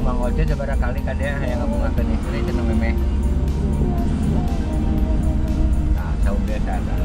Mang Ojo coba kali kadang yang kamu ngapain istri itu memeh. Nah, tahu biasa kan.